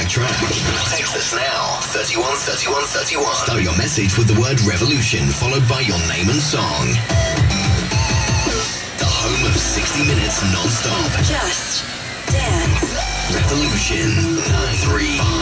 track. Text us now 31 31 31. Start your message with the word revolution followed by your name and song. The home of 60 minutes non-stop. Just dance. Revolution 935.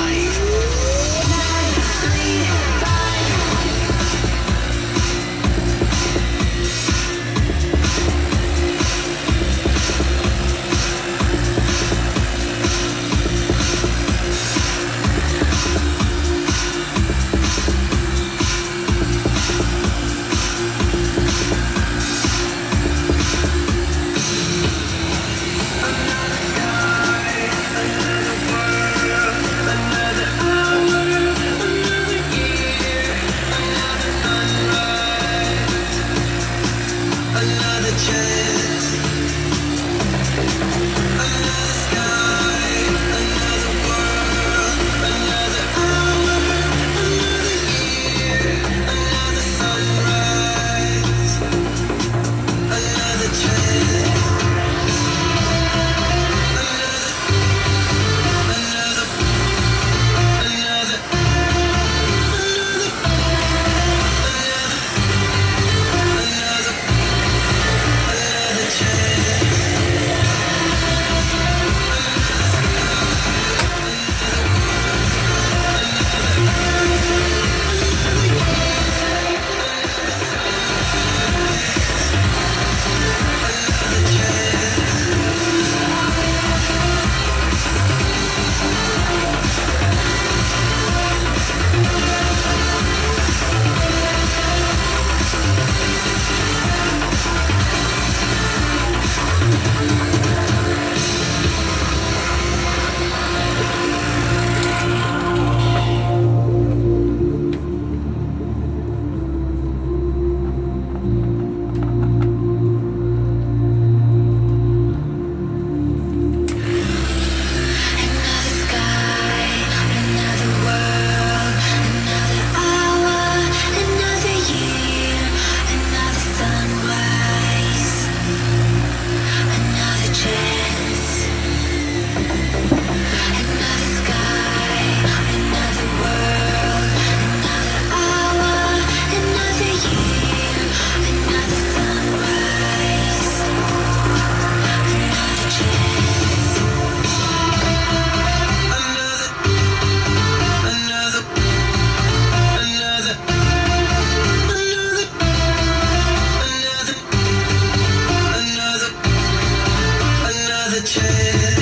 Chance.